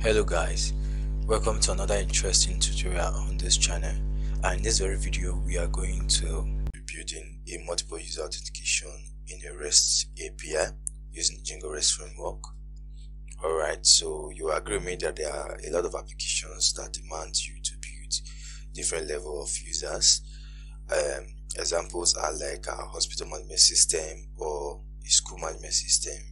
hello guys. Welcome to another interesting tutorial on this channel. And in this very video we are going to be building a multiple user authentication in a REST API using Django REST framework. Alright so you agree with me that there are a lot of applications that demand you to build different level of users. Um, examples are like a hospital management system or a school management system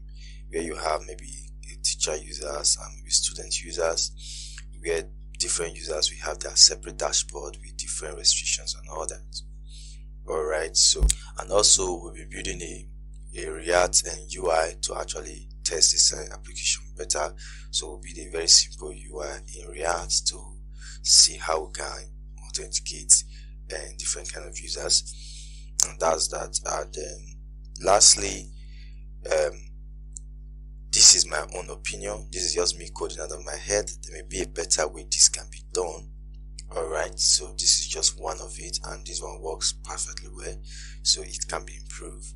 where you have maybe teacher users and maybe student users. We get different users. We have their separate dashboard with different restrictions and all that. All right so and also we'll be building a a react and ui to actually test this uh, application better. So we'll build a very simple ui in react to see how we can authenticate uh, different kind of users. And that's that. And then lastly um, this is my own opinion. This is just me coding out of my head. There may be a better way this can be done. All right so this is just one of it and this one works perfectly well so it can be improved.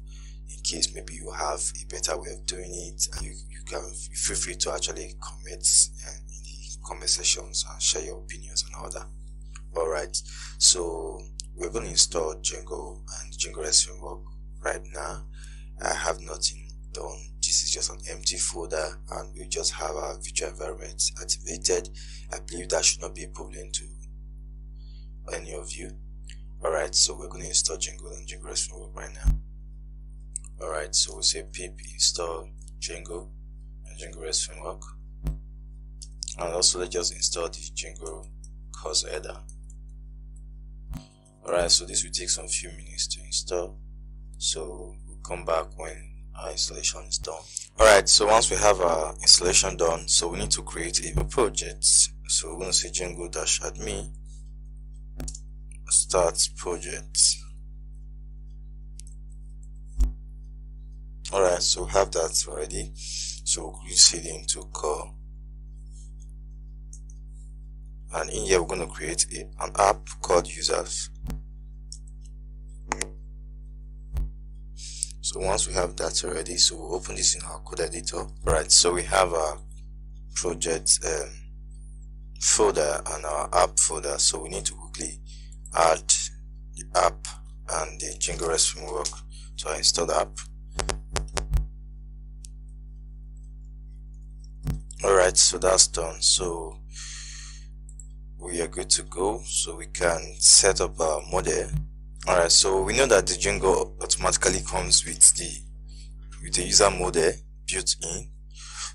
In case maybe you have a better way of doing it you, you can feel free to actually comment uh, in the comment sections and share your opinions on all that all right so we're going to install django and django rest framework right now. I have nothing done this is just an empty folder and we just have our virtual environment activated. I believe that should not be a problem to any of you. All right so we're going to install django and django rest framework right now. All right so we'll say pip install django and django rest framework and also let's just install the django cors header. All right so this will take some few minutes to install. So we'll come back when our installation is done. Alright so once we have our installation done so we need to create a project. So we're going to say django dash admin start project. Alright so we have that already. So we'll use it into core and in here we're going to create a, an app called users so once we have that already so we'll open this in our code editor. Right so we have our project um, folder and our app folder. So we need to quickly add the app and the Django REST framework. To our installed app. Alright so that's done. So we are good to go. So we can set up our model Alright, so we know that the Django automatically comes with the with the user model built in.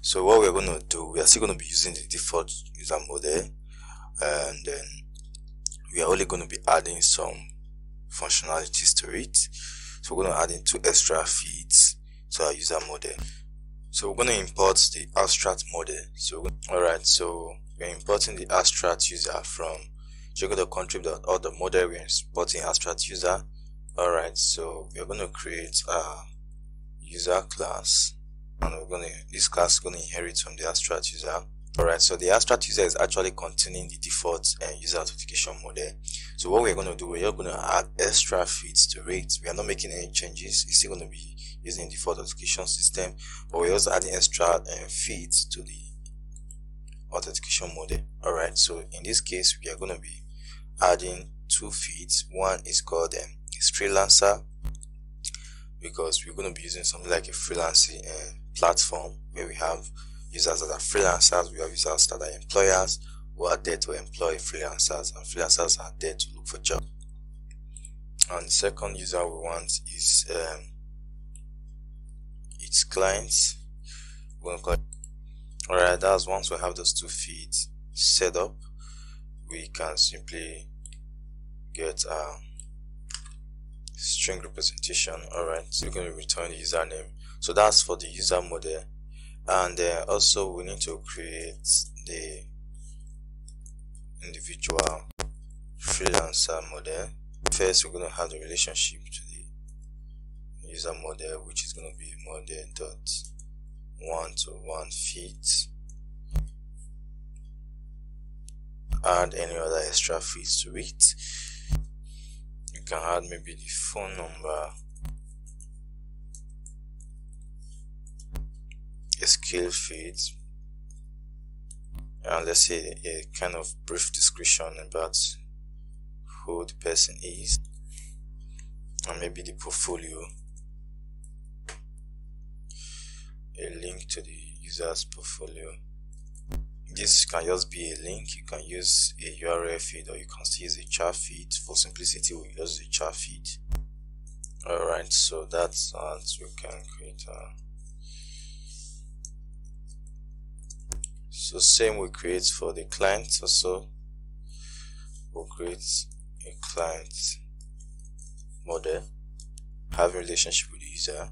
So what we're going to do, we are still going to be using the default user model and then we are only going to be adding some functionalities to it. So we're going to add in two extra feeds to our user model. So we're going to import the abstract model. So alright, so we're importing the abstract user from django.contrib.auth the model we're importing abstract user. Alright so we're going to create a user class and we're going to this class is going to inherit from the abstract user. Alright so the abstract user is actually containing the default uh, user authentication model. So what we're going to do we're going to add extra feeds to it. We are not making any changes. It's still going to be using the default authentication system but we're also adding extra uh, feeds to the authentication model. Alright so in this case we are going to be adding two feeds. One is called um, freelancer because we're going to be using something like a freelancing uh, platform where we have users that are freelancers we have users that are employers who are there to employ freelancers and freelancers are there to look for jobs and the second user we want is um, its clients. We're going to call alright that's once we have those two feeds set up we can simply get a string representation alright? So we're going to return the username. So that's for the user model. And uh, also we need to create the individual freelancer model. First we're going to have the relationship to the user model which is going to be model dot one to one feet add any other extra feeds to it. You can add maybe the phone number a skill feed and let's say a kind of brief description about who the person is and maybe the portfolio. A link to the user's portfolio this can just be a link you can use a url feed or you can use a chart feed. For simplicity we use a chart feed. All right so that's how we can create a so same we create for the client also. We'll create a client model having relationship with the user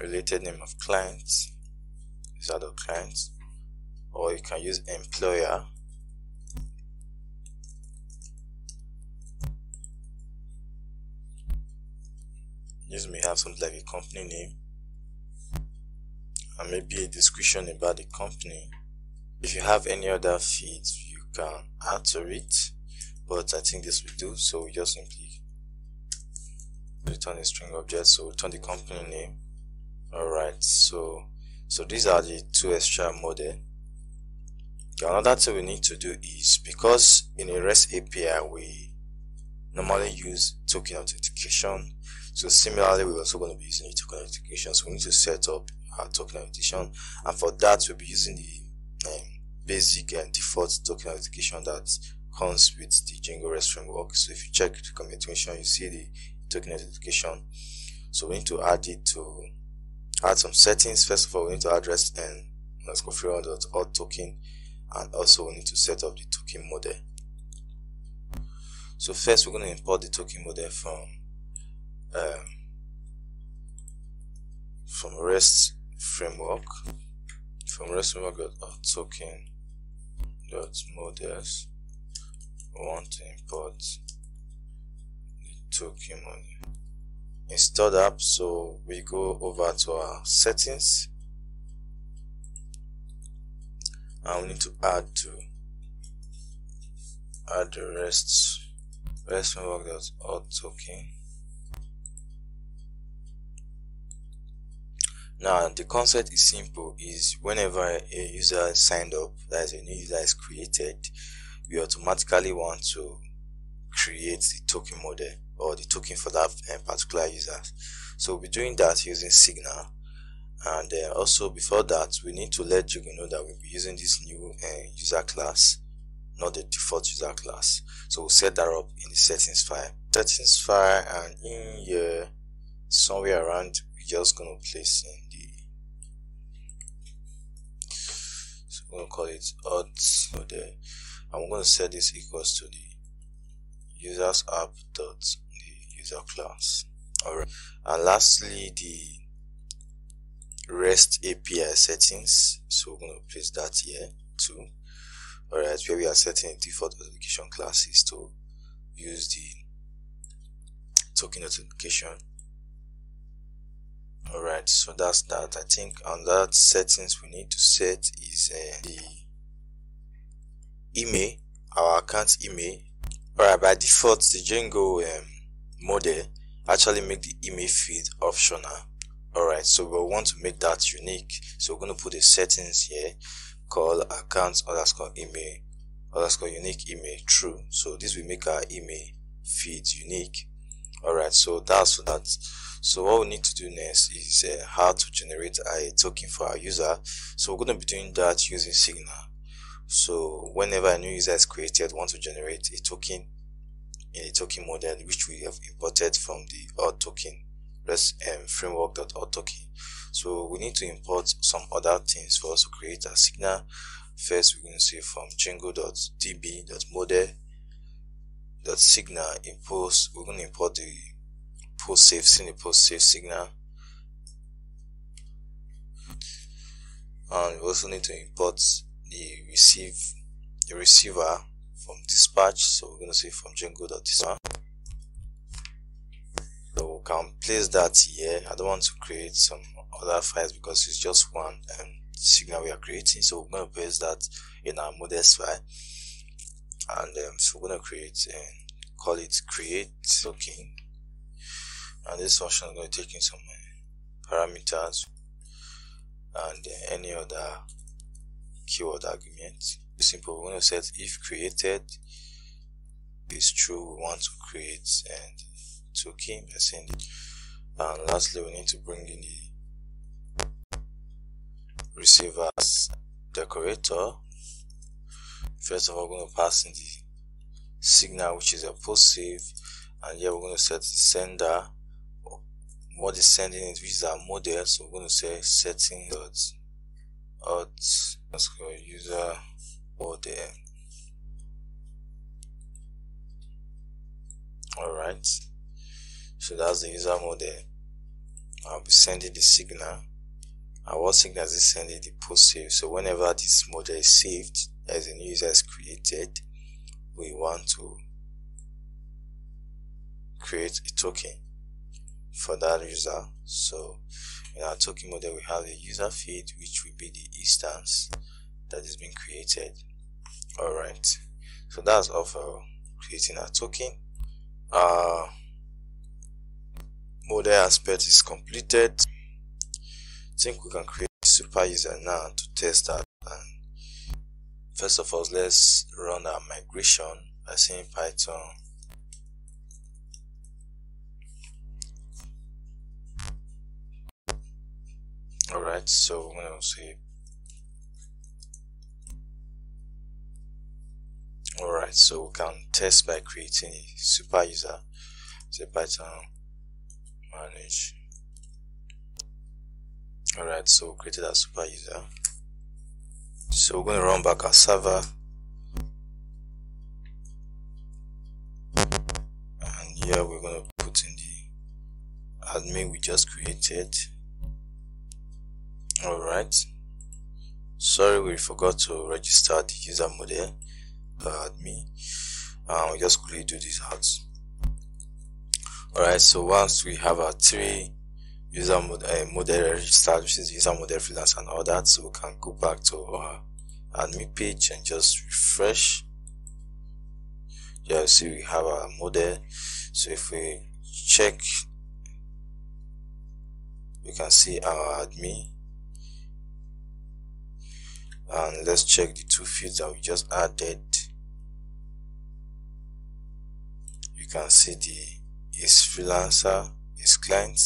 related name of clients is other clients or you can use employer. This may have something like a company name and maybe a description about the company. If you have any other feeds you can add to it but I think this will do. So we just simply return a string object so return the company name. Alright so so these are the two extra model another thing we need to do is because in a REST API we normally use token authentication. So similarly we're also going to be using token authentication. So we need to set up our token authentication. And for that we'll be using the um, basic and default token authentication that comes with the Django REST framework. So if you check the documentation you see the token authentication. So we need to add it to add some settings. First of all we need to address and let's go configure auth token and also we need to set up the token model. So first we're going to import the token model from um, from REST framework from REST framework token dot models. We want to import the token model. Installed app so we go over to our settings and we need to add to add the rest rest framework dot auth token now the concept is simple is whenever a user is signed up that is a new user is created we automatically want to create the token model or the token for that uh, particular user. So we'll be doing that using signal and uh, also before that we need to let you know that we'll be using this new uh, user class not the default user class. So we'll set that up in the settings file. Settings file and in here somewhere around we're just gonna place in the so we're gonna call it odds so we're gonna set this equals to the users app dot the user class. All right and lastly the REST API settings. So we're going to place that here too. Alright, where we are setting default authentication classes to use the token authentication. Alright, so that's that. I think on that settings we need to set is uh, the email, our account email. Alright, by default the Django um, model actually make the email feed optional alright so we want to make that unique. So we're going to put the settings here call accounts underscore email underscore unique email true. So this will make our email feed unique. Alright so that's so that so what we need to do next is uh, how to generate a token for our user. So we're going to be doing that using signal. So whenever a new user is created want to generate a token in a token model which we have imported from the auth token REST um, framework.authtoken. So we need to import some other things for us to create a signal. First, we're going to say from django.db.model.signal import. We're going to import the post save, the post save signal. And we also need to import the receive the receiver from dispatch. So we're going to say from django.dispatch can place that here. I don't want to create some other files because it's just one um, signal we are creating. So we're going to place that in our models file. And um, so we're going to create and call it create token and this function is going to take in some uh, parameters and uh, any other keyword argument. Simple. We're going to set if created is true. We want to create and by send it. And lastly we need to bring in the receiver's decorator. First of all we're going to pass in the signal which is a positive and here we're going to set the sender. What is sending it which is our model. So we're going to say setting dot out let's user model all right so that's the user model. I'll be sending the signal. And what signal is sending? The positive so whenever this model is saved as a new user is created we want to create a token for that user. So in our token model we have a user feed which will be the instance that is being created. All right. So that's all for creating a token. Uh model aspect is completed. I think we can create a super user now to test that. And first of all let's run our migration by saying python. Alright so I'm gonna say alright so we can test by creating a super user say python manage. Alright so we created a super user. So we're going to run back our server. And here we're going to put in the admin we just created. Alright. Sorry we forgot to register the user model uh, admin. Um, we just quickly do this out alright so once we have our three user model, uh, model registered which is user model freelance and all that so we can go back to our admin page and just refresh. Yeah see we have our model. So if we check we can see our admin. And let's check the two fields that we just added. You can see the is freelancer is client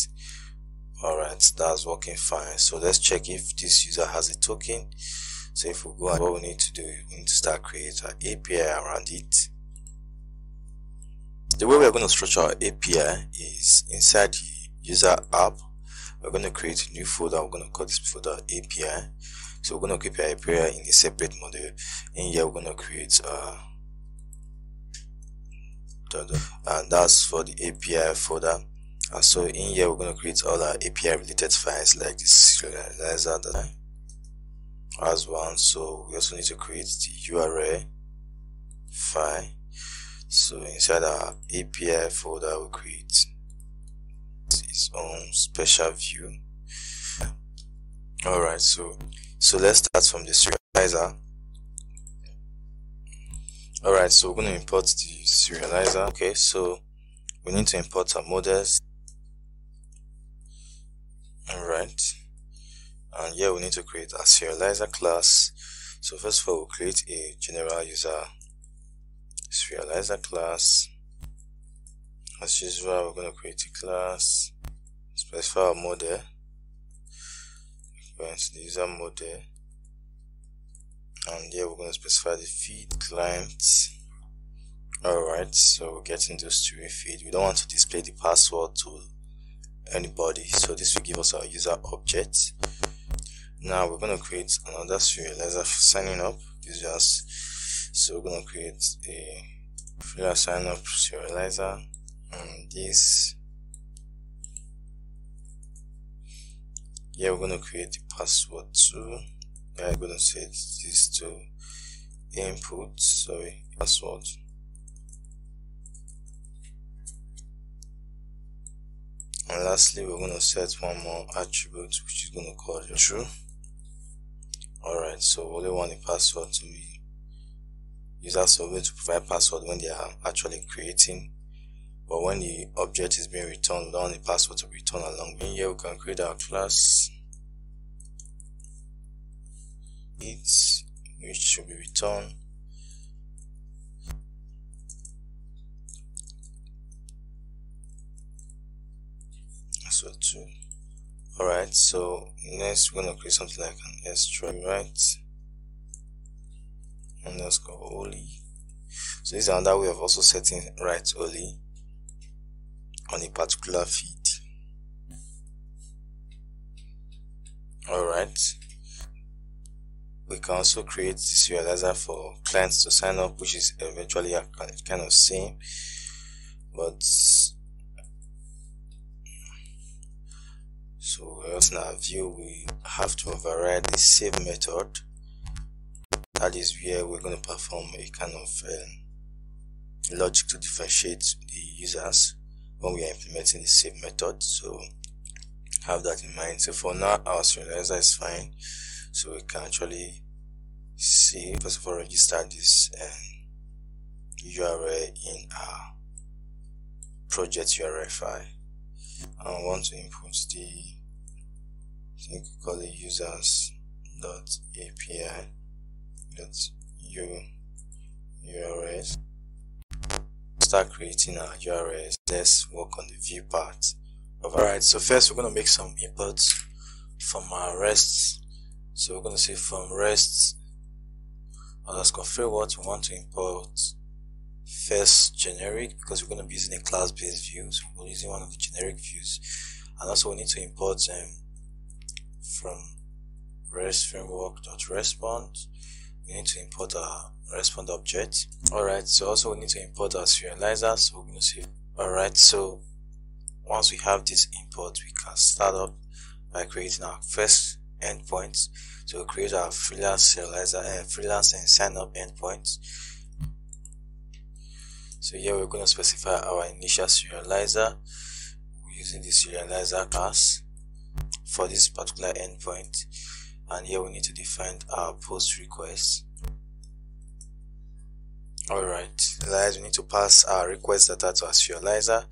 alright that's working fine. So let's check if this user has a token. So if we go and what we need to do we need to start creating an API around it. The way we're going to structure our API is inside the user app we're going to create a new folder. We're going to call this folder API so we're going to keep our API in a separate model in here we're going to create uh and that's for the API folder. And so in here we're going to create all our API related files like this serializer that as one. So we also need to create the URL file. So inside our API folder we create its own special view. Alright so so let's start from the serializer alright so we're going to import the serializer. Okay so we need to import our models. Alright. And here we need to create a serializer class. So first of all we'll create a general user serializer class. As usual we're going to create a class. Specify our model. Go into the user model Um, and here we're going to specify the feed client. Alright so we're getting those three feed. We don't want to display the password to anybody so this will give us our user object. Now we're going to create another serializer for signing up users. So we're going to create a freelance sign up serializer. And this. Yeah we're going to create the password too I'm to set this to input sorry password. And lastly we're going to set one more attribute which is going to call true. Alright so only want the password to be? Users are going to provide password when they are actually creating? But when the object is being returned we don't want the password to be returned along. In here we can create our class which should be returned. So two all right so next we're gonna create something like an S extra right? And only so this is another way of also setting right only on a particular feed. All right we can also create this serializer for clients to sign up which is eventually a kind of same but so else our view? We have to override the save method. That is where we're going to perform a kind of um, logic to differentiate the users when we are implementing the save method. So have that in mind. So for now our serializer is fine. So we can actually see first of all register this um, URL in our project URL file. And want to input the think we call it users dot api dot start creating our URLs let's work on the view part alright so first we're going to make some inputs from our REST so we're going to say from REST underscore framework we want to import first generic because we're going to be using a class-based view so we're using one of the generic views. And also we need to import um, from REST respond we need to import our respond object. Alright so also we need to import our serializer so we're going to say alright so once we have this import we can start up by creating our first endpoint so we create our freelance serializer uh, freelance and sign up endpoint so here we're going to specify our initial serializer. Using the serializer class for this particular endpoint. And here we need to define our post request. Alright guys we need to pass our request data to our serializer.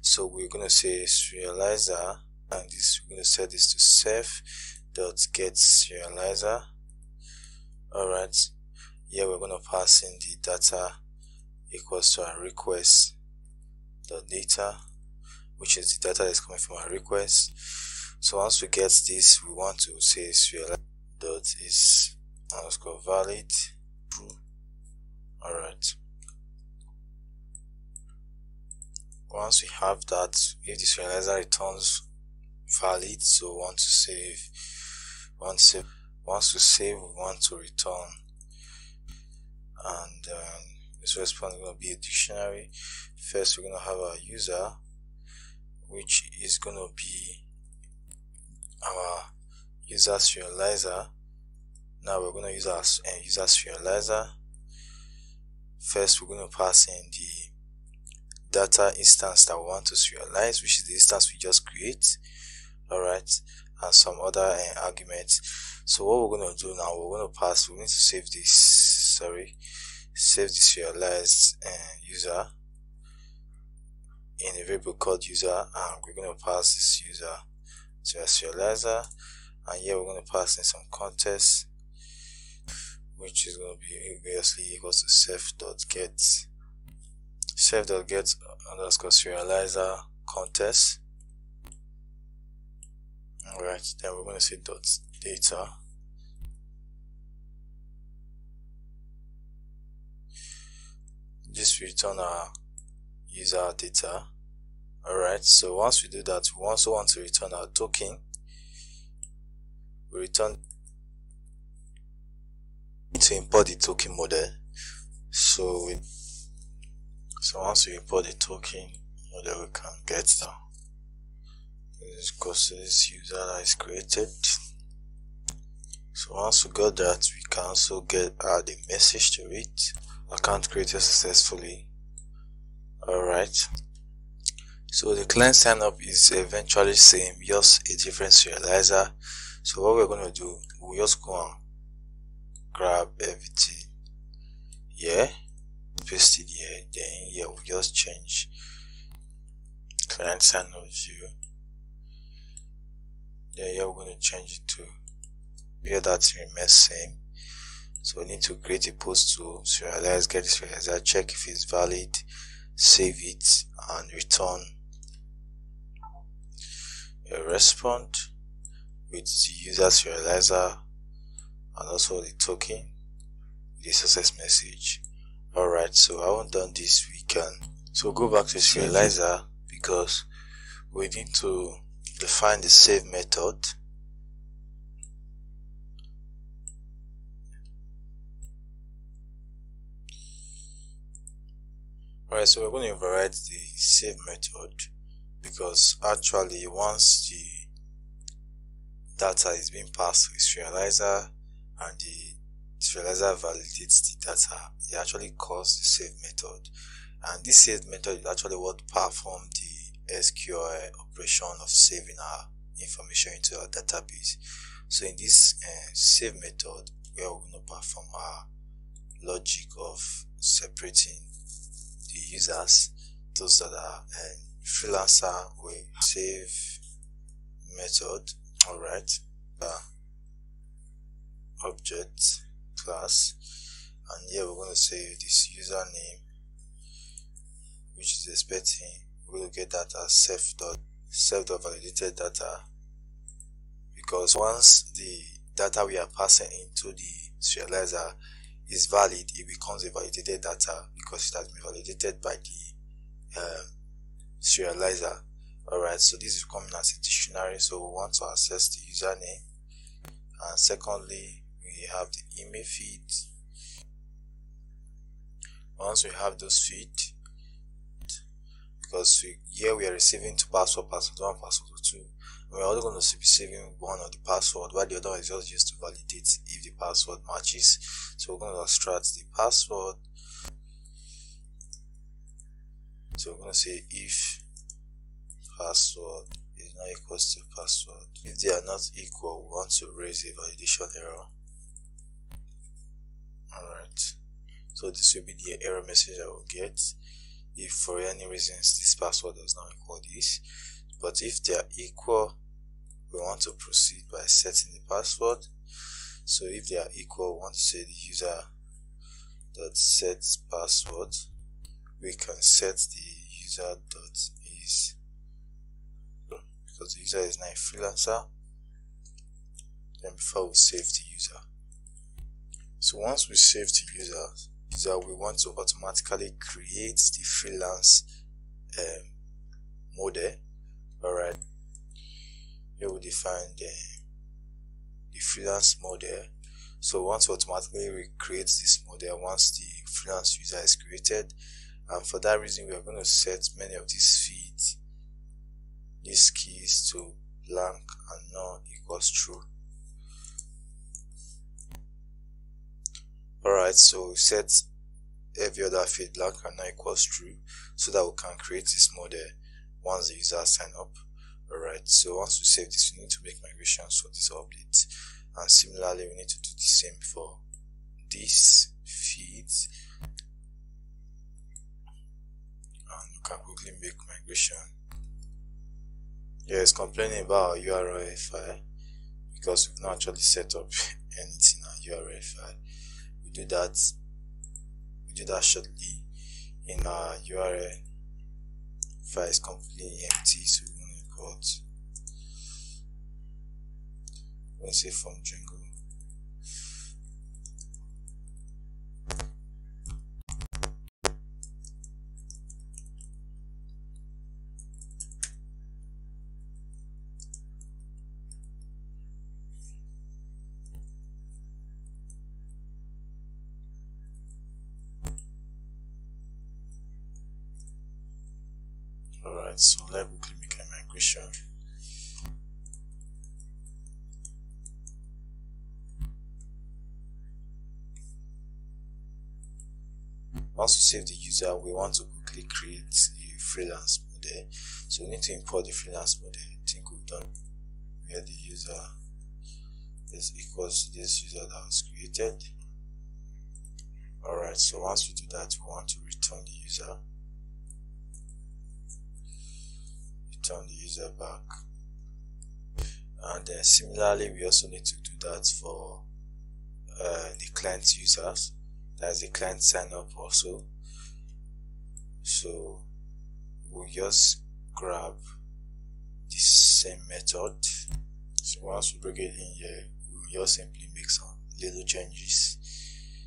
So we're going to say serializer and this we're going to set this to self dot get serializer. Alright. Here we're going to pass in the data equals to our request dot data which is the data that's coming from our request. So once we get this we want to say serializer dot is underscore valid. True alright. Once we have that if the serializer returns valid so we want to save want to once we save we want to return. And um, this response is going to be a dictionary. First we're going to have our user which is going to be our user serializer. Now we're going to use our uh, user serializer. First we're going to pass in the data instance that we want to serialize which is the instance we just create. All right and some other uh, arguments. So what we're going to do now we're going to pass we need to save this sorry save this serialized uh, user in a variable called user and we're going to pass this user to a serializer. And here we're going to pass in some context which is going to be obviously equals to self dot get self.get underscore serializer context alright then we're going to say dot data. This will return our user data. Alright so once we do that we also want to return our token. We return to import the token model. So we so once we import the token model we can get the this this user is created. So once we got that we can also get uh, add a message to it. Account created successfully. Alright. So the client sign up is eventually same just a different serializer. So what we're going to do we we'll just go and grab everything yeah paste it here then here we just change client sign up view then here we're going to change it to here that remains same. So we need to create a post to serialize get serializer check if it's valid save it and return. A response with the user serializer and also the token the success message. Alright so I haven't done this we can so go back to serializer because we need to define the save method Alright, so we're going to override the save method because actually once the data is being passed to the serializer and the serializer validates the data, it actually calls the save method. And this save method is actually what performs the SQL operation of saving our information into our database. So in this uh, save method, we are going to perform our logic of separating the users, those that are uh, freelancer will save method, alright, uh, object class, and here we're going to save this username, which is expecting we'll get that as self dot self dot validated data because once the data we are passing into the serializer is valid, it becomes a validated data because it has been validated by the um, serializer. Alright, so this is coming as a dictionary, so we want to access the username. And secondly, we have the email feed. Once we have those feed, because we, here we are receiving two password, password one, password two. We're only going to be saving one of the password, while the other one is just used to validate if the password matches. So we're going to extract the password. So we're going to say if password is not equal to password. If they are not equal, we want to raise a validation error. Alright. So this will be the error message I will get if for any reasons this password does not equal this but if they are equal we want to proceed by setting the password. So if they are equal we want to say the user dot set password we can set the user dot is because the user is not a freelancer then before we save the user. So once we save the user user we want to automatically create the freelance um, model. Alright. Here we define the, the freelance model. So once automatically we recreate this model once the freelance user is created and for that reason we are going to set many of these feeds these keys to alright so we set every other field blank and non equals true so that we can create this model once the user sign up. Alright so once we save this we need to make migrations for this update. And similarly we need to do the same for this feed. And we can quickly make migration. Yeah it's complaining about our url file because we've not actually set up anything on url file do that we do that shortly in our url file is completely empty so we're going to import to say from Django Once we save the user, we want to quickly create a freelance model. So we need to import the freelance model. I think we've done where the user is equals this user that was created. Alright, so once we do that, we want to return the user. Return the user back. And then similarly, we also need to do that for uh, the client users that's the client sign up also. So we'll just grab the same method. So once we bring it in here we'll just simply make some little changes.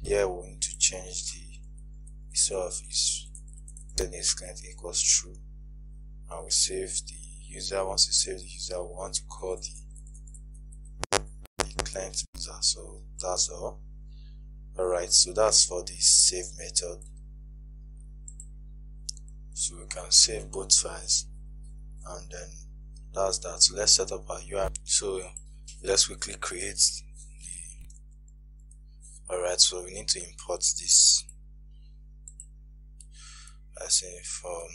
Here we need to change the sort of is then is client equals true and we save the user. Once we save the user we want to call the, the client user. So that's all alright so that's for the save method. So we can save both files. And then that's that. So let's set up our UI so let's quickly create the alright so we need to import this. As say from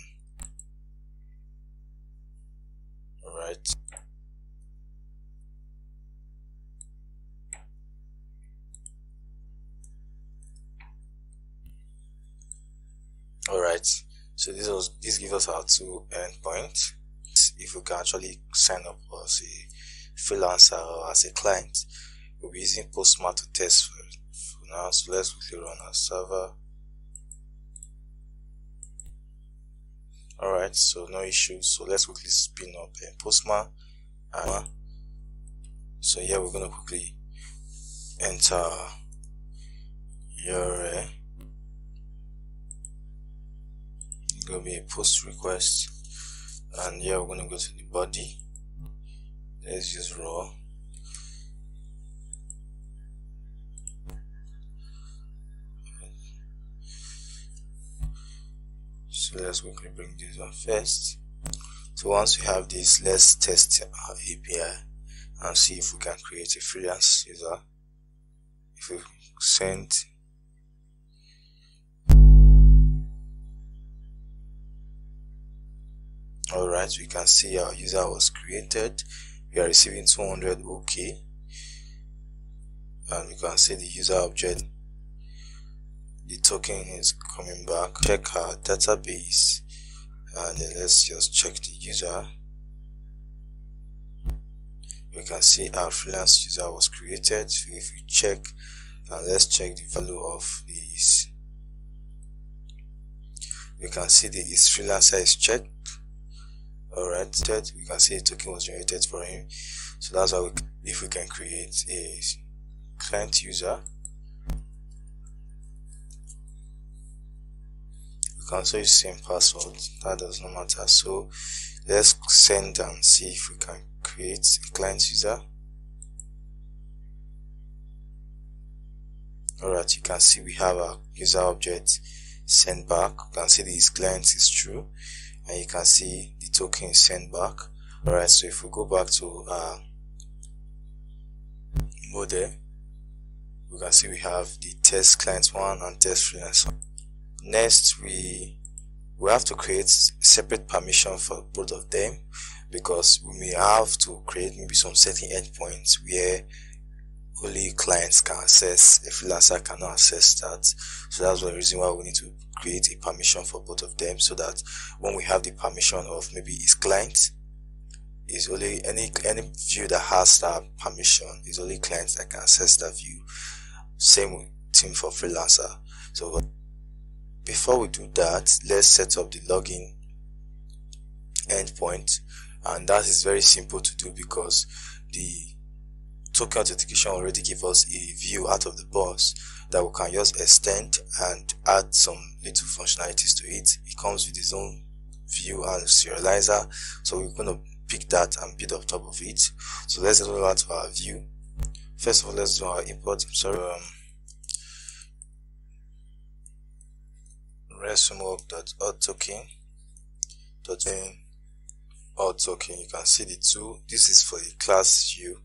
alright alright so this was this gives us our two endpoints. If we can actually sign up as a freelancer or as a client we'll be using postman to test for, for now so let's quickly run our server. Alright so no issues. So let's quickly spin up a postman. And uh, so here we're gonna quickly enter your uh, uh, gonna be a post request. And yeah we're gonna go to the body. Let's use raw so let's quickly bring this one first. So once we have this let's test our API and see if we can create a freelance user. If we send we can see our user was created. We are receiving 200 ok and you can see the user object the token is coming back. Check our database and then let's just check the user. We can see our freelance user was created. So if we check and let's check the value of this we can see the is freelancer is checked alright we can see a token was generated for him. So that's how we, if we can create a client user. We can also use same password that does not matter. So let's send and see if we can create a client user. Alright you can see we have a user object sent back. You can see this client is true and you can see the token sent back. Alright so if we go back to uh, model we can see we have the test client one and test freelance next we we have to create separate permission for both of them because we may have to create maybe some setting endpoints where only clients can access a freelancer cannot access that. So that's the reason why we need to create a permission for both of them so that when we have the permission of maybe his client is only any any view that has that permission is only clients that can access that view. Same thing for freelancer. So before we do that let's set up the login endpoint. And that is very simple to do because the token authentication already give us a view out of the box that we can just extend and add some little functionalities to it. It comes with its own view and serializer so we're going to pick that and build up top of it. So let's go out to our view. First of all let's do our import. I'm sorry um, token dot token you can see the two. This is for the class view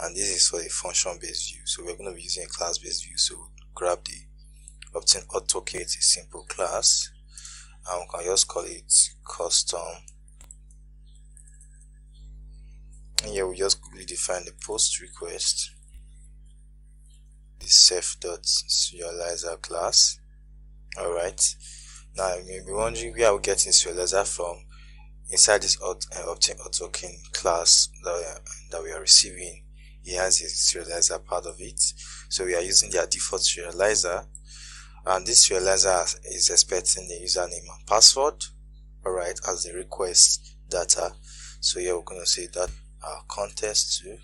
and this is for a function based view. So we're going to be using a class based view. So grab the obtain it's a simple class. And we can just call it custom. And here we just define the post request. The self.serializer class. Alright. Now you may be wondering where are we getting serializer from? Inside this uh, obtain token class that, that we are receiving it has a serializer part of it. So we are using their default serializer. And this serializer is expecting the username and password. Alright as the request data. So here we're going to say that our context to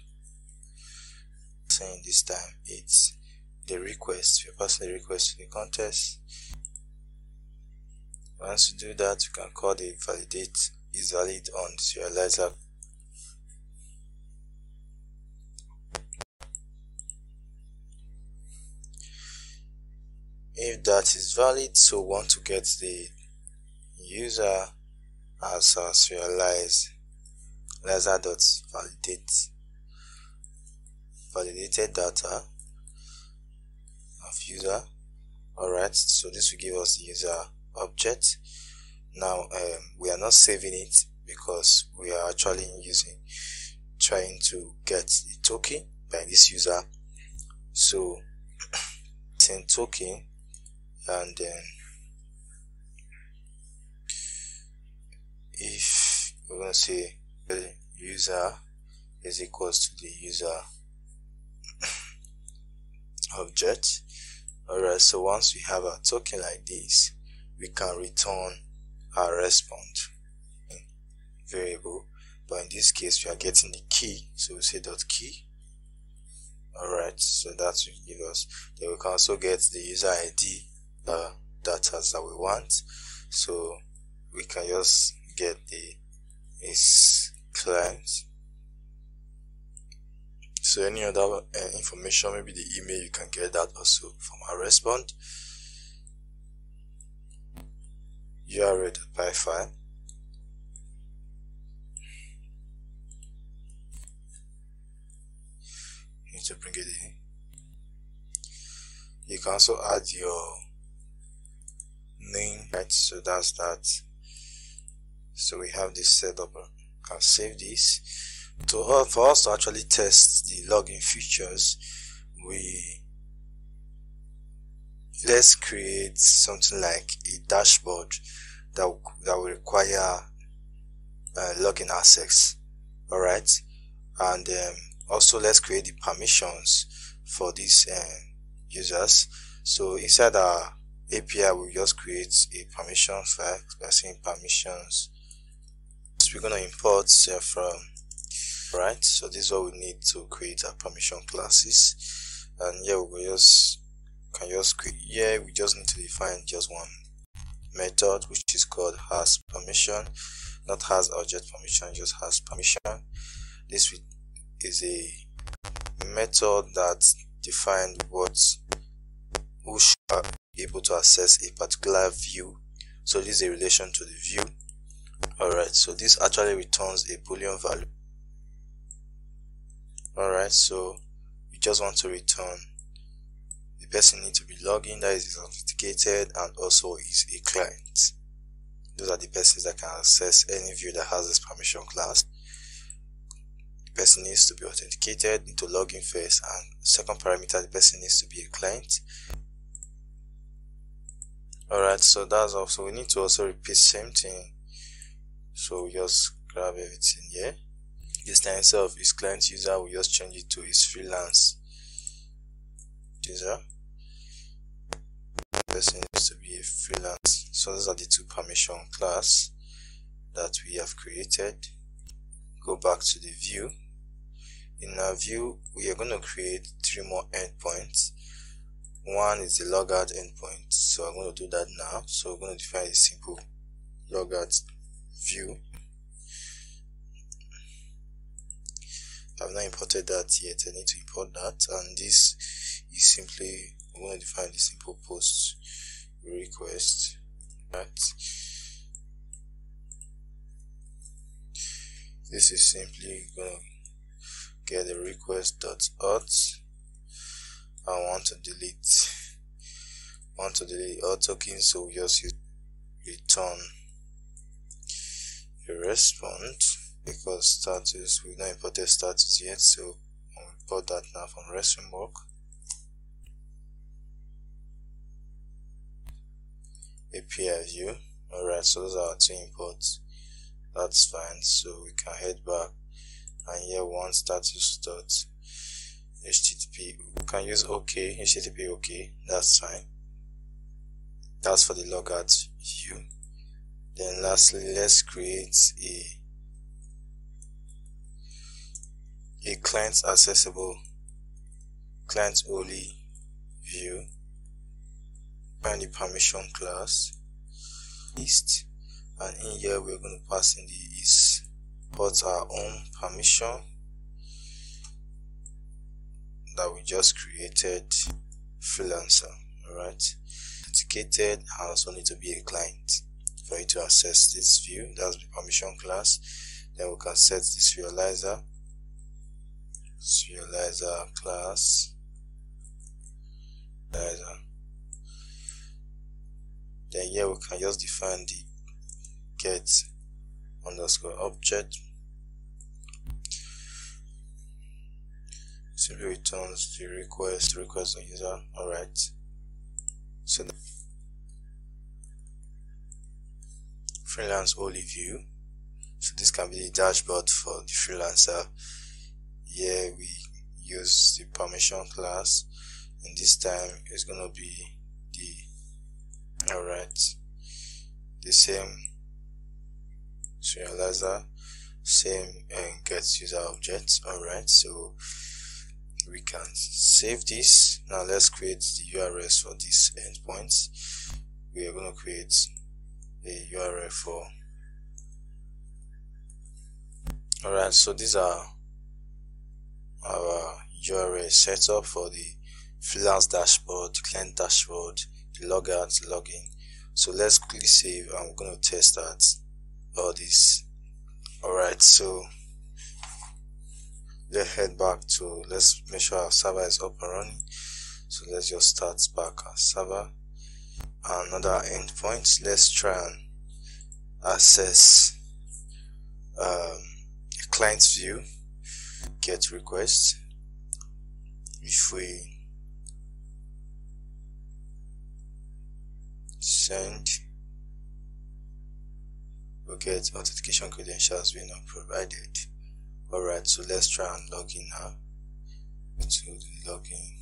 saying this time it's the request. We're passing the request to the context once you do that you can call the validate is valid on serializer if that is valid so want to get the user as a serialize laser dot validate validated data of user. Alright so this will give us the user object. Now um, we are not saving it because we are actually using trying to get the token by this user. So send token and then if we're going to say the user is equals to the user object. Alright so once we have a token like this we can return our response variable. But in this case we are getting the key. So we say dot key. Alright so that will give us then we can also get the user id uh, data that we want. So we can just get the is client. So any other uh, information maybe the email you can get that also from our url.py file you need to bring it in. You can also add your name right? So that's that. So we have this set up can save this. To uh, for us to actually test the login features we let's create something like a dashboard that that will require uh, login access. All right and um, also let's create the permissions for these uh, users. So inside our API will just create a permission file by saying permissions. So we're going to import from right? So this is what we need to create our permission classes. And yeah we just can just create yeah we just need to define just one method which is called has permission. Not has object permission just has permission. This is a method that defined what who should be able to access a particular view. So this is a relation to the view. Alright so this actually returns a boolean value. Alright so we just want to return. The person need to be logged in that is authenticated and also is a client. Those are the persons that can access any view that has this permission class. The person needs to be authenticated need to log in first and second parameter the person needs to be a client alright so that's also we need to also repeat same thing. So we just grab everything here. This time instead is client user we just change it to his freelance user. Person needs to be a freelance. So those are the two permission class that we have created. Go back to the view. In our view we are going to create three more endpoints one is the logout endpoint. So i'm going to do that now. So we're going to define a simple logout view. I've not imported that yet. I need to import that. And this is simply I'm going to define the simple post request. Right. This is simply going to get the request dot auth I want to delete want to delete all tokens so just return a response because status we've not imported status yet so I'll import that now from REST framework API view. Alright so those are two imports. That's fine. So we can head back. And here one status dot we can use ok http ok that's fine. That's for the logout view then lastly let's create a a client accessible client only view find the permission class list and in here we're going to pass in the is put our own permission that we just created freelancer all right authenticated and also need to be a client for you to access this view. That's the permission class. Then we can set this serializer serializer class serializer then here we can just define the get underscore object simply returns the request to request the user. Alright. So freelance only view so this can be the dashboard for the freelancer. Here we use the permission class. And this time it's gonna be the alright the same. Serializer same and gets user object alright so we can save this. Now let's create the urls for these endpoints we are going to create a url for alright so these are our url setup for the freelance dashboard the client dashboard the logout login. So let's quickly save. We're going to test that all this. Alright so let's head back to let's make sure our server is up and running. So let's just start back our server. Another endpoint let's try and access um, client view get request if we send we get authentication credentials being not provided Alright, so let's try and log in now. To the login.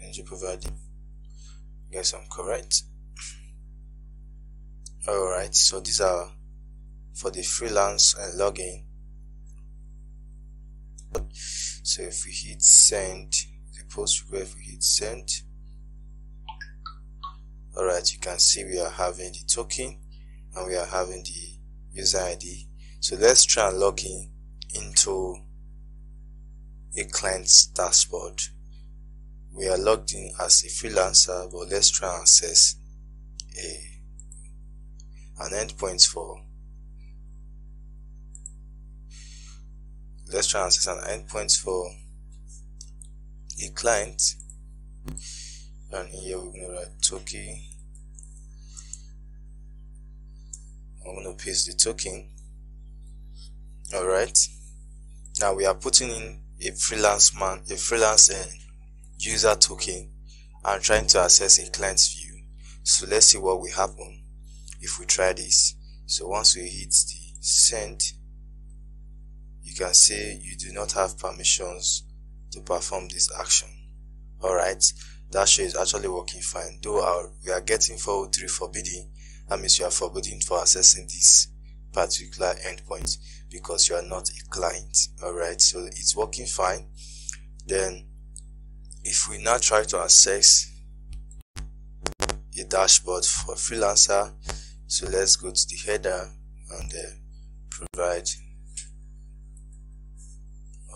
And you providing. Guess I'm correct. Alright, so these are for the freelance and login. So if we hit send, the post request, we hit send alright you can see we are having the token and we are having the user ID so let's try and log in into a client's dashboard. We are logged in as a freelancer but let's try and access a an endpoint for let's try and access an endpoint for a client. And here we're going to write token I'm going to paste the token. Alright. Now we are putting in a freelance man a freelance uh, user token and trying to access a client's view. So let's see what will happen if we try this. So once we hit the send you can see you do not have permissions to perform this action. Alright. That show is actually working fine. Though our, we are getting 403 forbidding that means you are forbidden for accessing this particular endpoint because you are not a client alright? So it's working fine. Then if we now try to access a dashboard for freelancer so let's go to the header and uh, provide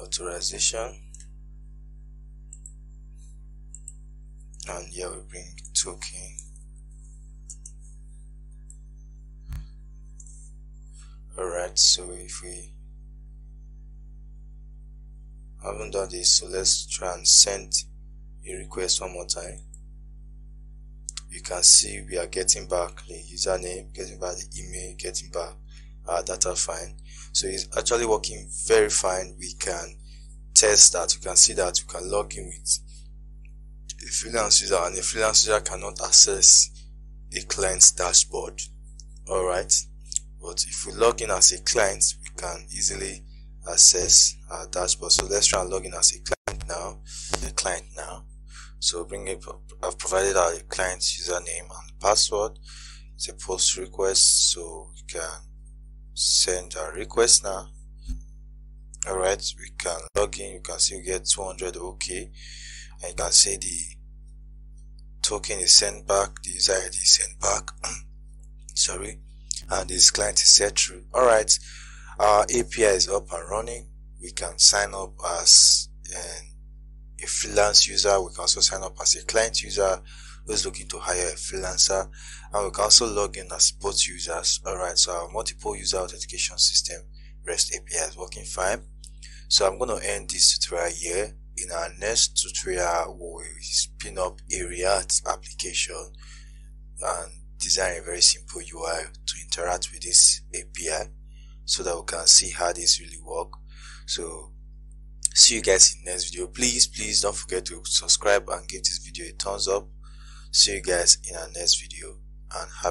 authorization. And here we bring token alright so if we haven't done this so let's try and send a request one more time. You can see we are getting back the username getting back the email getting back our data fine. So it's actually working very fine. We can test that. You can see that. You can log in with a freelance user and a freelance user cannot access a client's dashboard. All right but if we log in as a client we can easily access our dashboard. So let's try and log in as a client now client now. So bring it i've provided our client's username and password. It's a post request so we can send a request now. All right we can log in. You can see we get 200 okay. And you can see the token is sent back the user id is sent back. Sorry and this client is set through. All right our api is up and running. We can sign up as an, a freelance user. We can also sign up as a client user who's looking to hire a freelancer. And we can also log in as both users. All right so our multiple user authentication system rest api is working fine. So i'm going to end this tutorial here. In our next tutorial we will spin up a react application. And design a very simple. Ui to interact with this api so that we can see how this really work. So see you guys in next video. Please please don't forget to subscribe and give this video a thumbs up. See you guys in our next video and happy